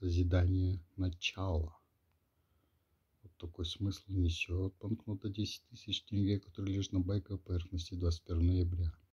Созидание начала. Вот такой смысл несет банкнота 10 тысяч тенге, который лежит на байковой поверхности 21 ноября.